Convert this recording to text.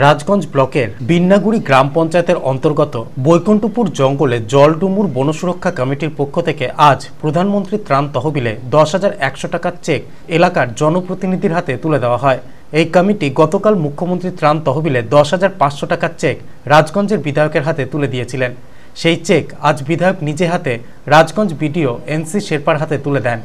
রাজগঞ্জ ব্লকের বিন্নাগুড়ি গ্রাম পঞ্চায়েতের অন্তর্গত বৈকুণ্ঠপুর জঙ্গলে জলডুমুর বনসুরক্ষা কমিটির পক্ষ থেকে আজ প্রধানমন্ত্রী ত্রাণ তহবিলে দশ হাজার একশো টাকার চেক এলাকার জনপ্রতিনিধির হাতে তুলে দেওয়া হয়। এই কমিটি গতকাল মুখ্যমন্ত্রী ত্রাণ তহবিলে দশ হাজার পাঁচশো টাকার চেক রাজগঞ্জের বিধায়কের হাতে তুলে দিয়েছিলেন। সেই চেক আজ বিধায়ক নিজে হাতে রাজগঞ্জ বিডিও এনসি শেরপার হাতে তুলে দেন।